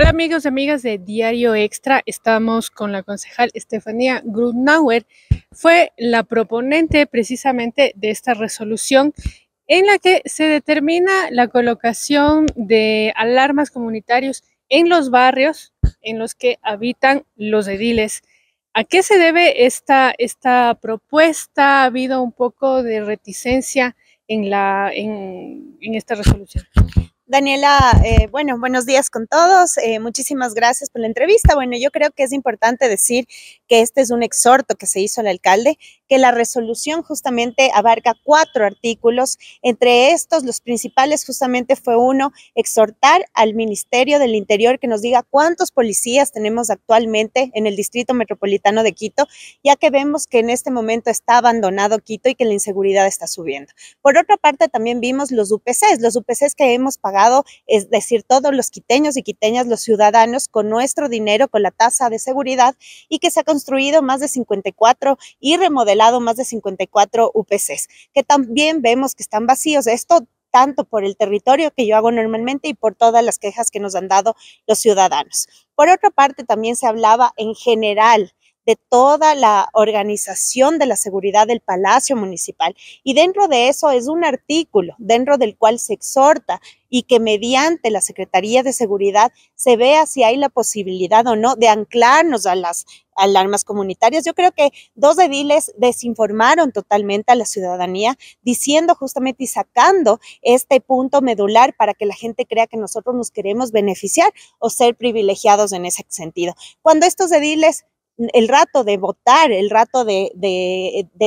Hola amigos y amigas de Diario Extra, estamos con la concejal Estefanía Grunauer. Fue la proponente precisamente de esta resolución en la que se determina la colocación de alarmas comunitarios en los barrios en los que habitan los ediles. ¿A qué se debe esta, esta propuesta? ¿Ha habido un poco de reticencia en, la, en, en esta resolución? Daniela, eh, bueno, buenos días con todos. Eh, muchísimas gracias por la entrevista. Bueno, yo creo que es importante decir que este es un exhorto que se hizo al alcalde, que la resolución justamente abarca cuatro artículos. Entre estos, los principales justamente fue uno, exhortar al Ministerio del Interior que nos diga cuántos policías tenemos actualmente en el Distrito Metropolitano de Quito, ya que vemos que en este momento está abandonado Quito y que la inseguridad está subiendo. Por otra parte, también vimos los UPCs, los UPCs que hemos pagado es decir, todos los quiteños y quiteñas, los ciudadanos, con nuestro dinero, con la tasa de seguridad y que se ha construido más de 54 y remodelado más de 54 UPCs, que también vemos que están vacíos. Esto tanto por el territorio que yo hago normalmente y por todas las quejas que nos han dado los ciudadanos. Por otra parte, también se hablaba en general de toda la organización de la seguridad del Palacio Municipal. Y dentro de eso es un artículo dentro del cual se exhorta y que mediante la Secretaría de Seguridad se vea si hay la posibilidad o no de anclarnos a las alarmas comunitarias. Yo creo que dos ediles desinformaron totalmente a la ciudadanía diciendo justamente y sacando este punto medular para que la gente crea que nosotros nos queremos beneficiar o ser privilegiados en ese sentido. Cuando estos ediles el rato de votar, el rato de,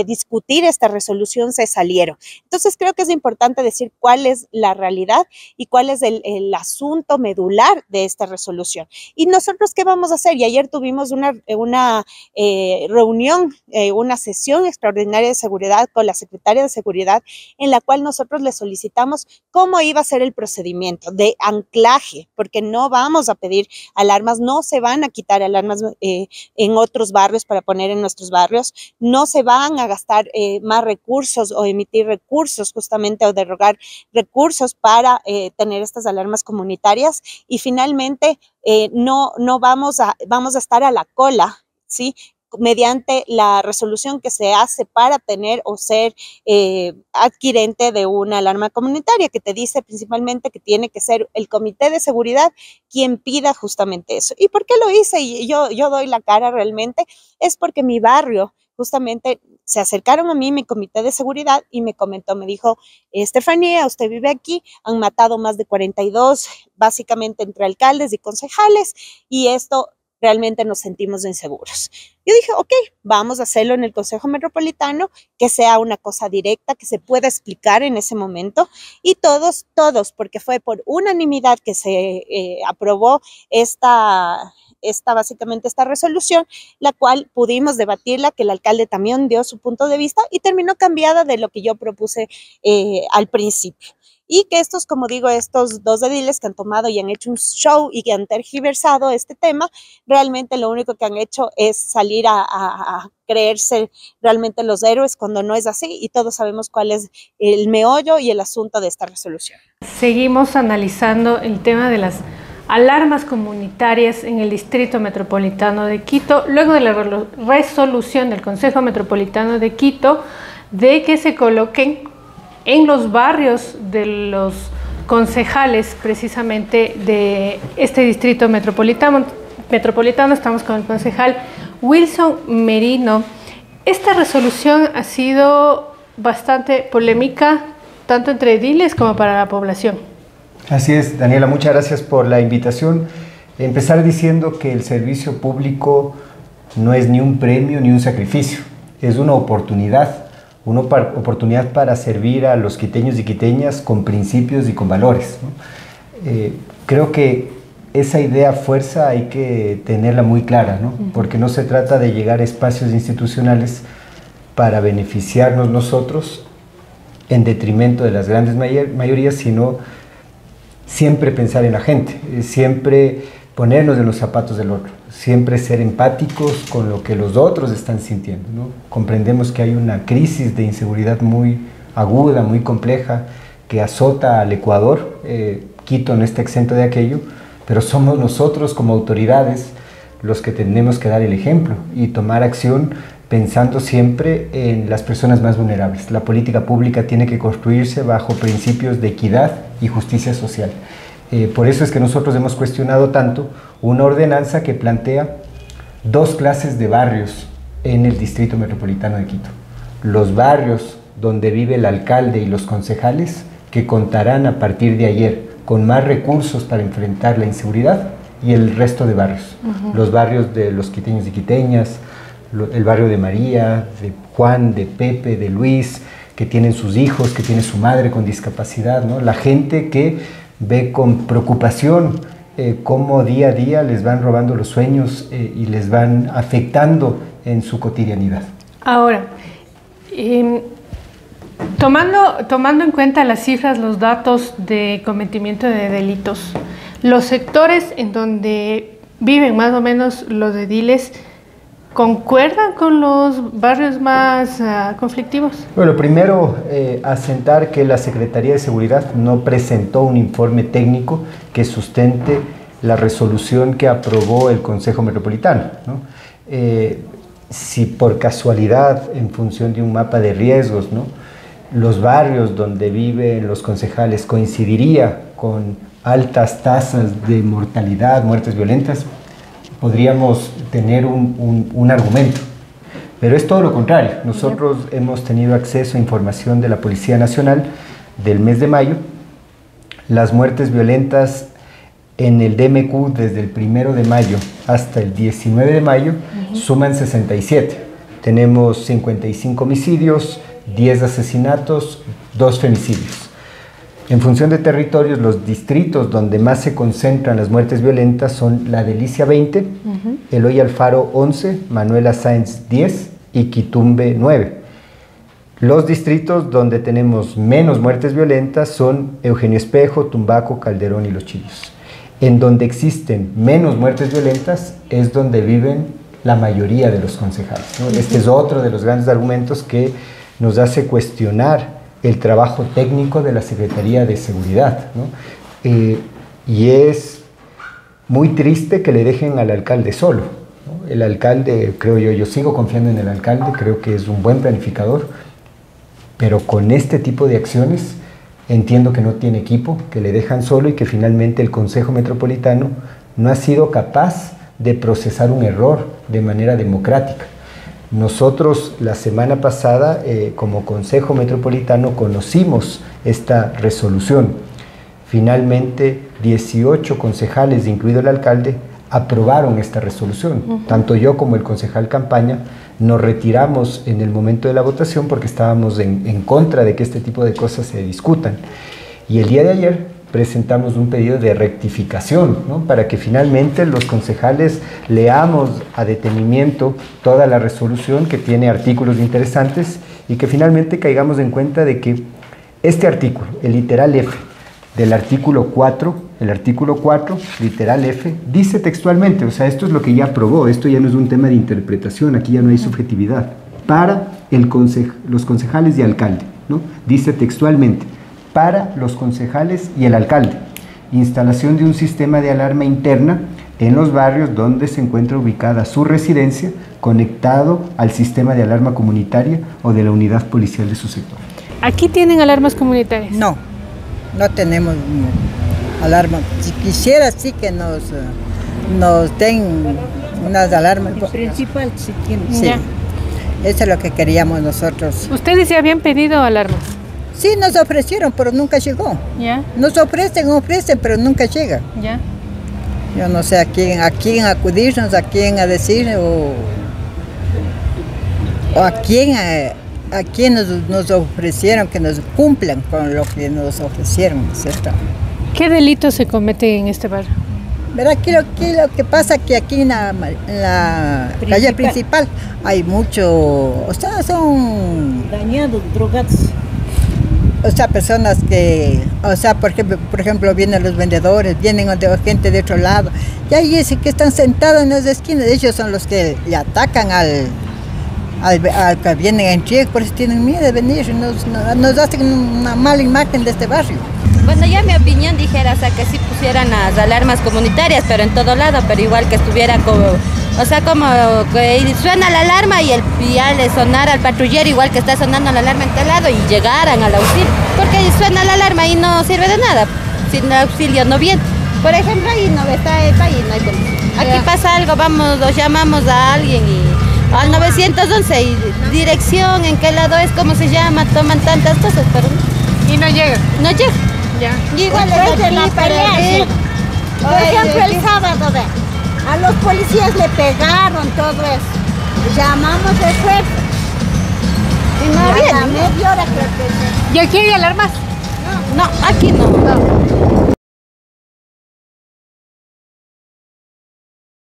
discutir esta resolución se salieron. Entonces creo que es importante decir cuál es la realidad y cuál es el, asunto medular de esta resolución. Y nosotros qué vamos a hacer? Y ayer tuvimos una, eh, reunión, eh, una sesión extraordinaria de seguridad con la secretaria de seguridad en la cual nosotros le solicitamos cómo iba a ser el procedimiento de anclaje, porque no vamos a pedir alarmas, no se van a quitar alarmas eh, en otros barrios para poner en nuestros barrios. No se van a gastar eh, más recursos o emitir recursos justamente o derogar recursos para eh, tener estas alarmas comunitarias. Y finalmente, eh, no, no vamos a, vamos a estar a la cola ¿sí? Mediante la resolución que se hace para tener o ser eh, adquirente de una alarma comunitaria, que te dice principalmente que tiene que ser el comité de seguridad quien pida justamente eso. ¿Y por qué lo hice? Y yo, yo doy la cara realmente, es porque mi barrio justamente se acercaron a mí, mi comité de seguridad, y me comentó, me dijo, Estefanía, usted vive aquí, han matado más de 42, básicamente entre alcaldes y concejales, y esto realmente nos sentimos inseguros. Yo dije, ok, vamos a hacerlo en el Consejo Metropolitano, que sea una cosa directa, que se pueda explicar en ese momento. Y todos, todos, porque fue por unanimidad que se eh, aprobó esta, esta, básicamente esta resolución, la cual pudimos debatirla, que el alcalde también dio su punto de vista y terminó cambiada de lo que yo propuse eh, al principio y que estos, como digo, estos dos ediles que han tomado y han hecho un show y que han tergiversado este tema, realmente lo único que han hecho es salir a, creerse realmente los héroes cuando no es así y todos sabemos cuál es el meollo y el asunto de esta resolución. Seguimos analizando el tema de las alarmas comunitarias en el Distrito Metropolitano de Quito, luego de la resolución del Consejo Metropolitano de Quito de que se coloquen en los barrios de los concejales precisamente de este distrito metropolitano. metropolitano. Estamos con el concejal Wilson Merino. Esta resolución ha sido bastante polémica, tanto entre ediles como para la población. Así es, Daniela, muchas gracias por la invitación. Empezar diciendo que el servicio público no es ni un premio ni un sacrificio, es una oportunidad una oportunidad para servir a los quiteños y quiteñas con principios y con valores. Eh, creo que esa idea fuerza hay que tenerla muy clara, ¿no? porque no se trata de llegar a espacios institucionales para beneficiarnos nosotros en detrimento de las grandes mayorías, sino siempre pensar en la gente, siempre ponernos en los zapatos del otro, siempre ser empáticos con lo que los otros están sintiendo. Comprendemos que hay una crisis de inseguridad muy aguda, muy compleja, que azota al Ecuador. Eh, Quito no está exento de aquello, pero somos nosotros como autoridades los que tenemos que dar el ejemplo y tomar acción pensando siempre en las personas más vulnerables. La política pública tiene que construirse bajo principios de equidad y justicia social. Eh, por eso es que nosotros hemos cuestionado tanto una ordenanza que plantea dos clases de barrios en el Distrito Metropolitano de Quito. Los barrios donde vive el alcalde y los concejales, que contarán a partir de ayer con más recursos para enfrentar la inseguridad, y el resto de barrios. Los barrios de los quiteños y quiteñas, el barrio de María, de Juan, de Pepe, de Luis, que tienen sus hijos, que tiene su madre con discapacidad, ¿no? la gente que ve con preocupación eh, cómo día a día les van robando los sueños eh, y les van afectando en su cotidianidad. Ahora, em, tomando, tomando en cuenta las cifras, los datos de cometimiento de delitos, los sectores en donde viven más o menos los ediles, ¿Concuerdan con los barrios más uh, conflictivos? Bueno, primero eh, asentar que la Secretaría de Seguridad no presentó un informe técnico que sustente la resolución que aprobó el Consejo Metropolitano. ¿no? Eh, si por casualidad, en función de un mapa de riesgos, los barrios donde viven los concejales coincidiría con altas tasas de mortalidad, muertes violentas, podríamos tener un, argumento. Pero es todo lo contrario. Nosotros hemos tenido acceso a información de la Policía Nacional del mes de mayo. Las muertes violentas en el DMQ desde el primero de mayo hasta el 19 de mayo suman 67. Tenemos 55 homicidios, 10 asesinatos, 2 femicidios. En función de territorios, los distritos donde más se concentran las muertes violentas son La Delicia 20, Eloy Alfaro 11, Manuela Sáenz 10 y Quitumbe 9. Los distritos donde tenemos menos muertes violentas son Eugenio Espejo, Tumbaco, Calderón y Los Chillos. En donde existen menos muertes violentas es donde viven la mayoría de los concejales. Este es otro de los grandes argumentos que nos hace cuestionar el trabajo técnico de la Secretaría de Seguridad. Eh, y es muy triste que le dejen al alcalde solo. El alcalde, creo yo, yo sigo confiando en el alcalde, creo que es un buen planificador, pero con este tipo de acciones entiendo que no tiene equipo, que le dejan solo y que finalmente el Consejo Metropolitano no ha sido capaz de procesar un error de manera democrática. Nosotros la semana pasada, eh, como Consejo Metropolitano, conocimos esta resolución. Finalmente, 18 concejales, incluido el alcalde, aprobaron esta resolución. Tanto yo como el concejal campaña nos retiramos en el momento de la votación porque estábamos en, en contra de que este tipo de cosas se discutan. Y el día de ayer presentamos un pedido de rectificación, para que finalmente los concejales leamos a detenimiento toda la resolución que tiene artículos interesantes y que finalmente caigamos en cuenta de que este artículo, el literal F del artículo 4, el artículo 4, literal F, dice textualmente, o sea, esto es lo que ya aprobó, esto ya no es un tema de interpretación, aquí ya no hay subjetividad, para el los concejales y alcalde, ¿no? dice textualmente, para los concejales y el alcalde. Instalación de un sistema de alarma interna en los barrios donde se encuentra ubicada su residencia, conectado al sistema de alarma comunitaria o de la unidad policial de su sector. ¿Aquí tienen alarmas comunitarias? No, no tenemos alarma. Si quisiera, sí que nos, nos den unas alarmas. El principal sí tiene. Sí. Eso es lo que queríamos nosotros. ¿Ustedes ya habían pedido alarmas? Sí, nos ofrecieron, pero nunca llegó. ¿Ya? Nos ofrecen, ofrecen, pero nunca llega. ¿Ya? Yo no sé a quién, a quién acudirnos, a quién a decir o, a quién a, quién nos, ofrecieron que nos cumplan con lo que nos ofrecieron, ¿cierto? ¿Qué delitos se cometen en este barrio? Verá, que lo, que lo que pasa que aquí en la, calle principal hay mucho, o sea, son dañados, drogados o sea, personas que, o sea, por ejemplo, por ejemplo vienen los vendedores, vienen gente de otro lado, y ahí es que están sentados en las esquinas, ellos son los que le atacan al, al, que vienen en Chile, por eso tienen miedo de venir, nos, nos hacen una mala imagen de este barrio. Bueno, ya mi opinión dijera, sea, que sí pusieran las alarmas comunitarias, pero en todo lado, pero igual que estuviera como, o sea, como que suena la alarma y el y ya le sonara al patrullero igual que está sonando la alarma en tal lado y llegaran al auxilio, porque suena la alarma y no sirve de nada, sin auxilio no bien. Por ejemplo, ahí no está EPA y no hay policía. Aquí pasa algo, vamos, los llamamos a alguien y al 911 y dirección, en qué lado es, cómo se llama, toman tantas cosas, pero Y no llega. no llega. Ya. Y igual es de la aquí para. Por ejemplo, el sábado, ve, a los policías le pegaron todo eso. Llamamos de fuerza. Y no había media hora creo que ¿Y aquí hay alarmas? No, aquí no.